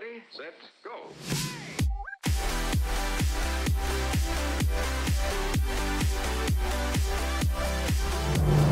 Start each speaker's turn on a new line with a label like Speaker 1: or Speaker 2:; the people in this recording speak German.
Speaker 1: Ready, set, go.
Speaker 2: Thank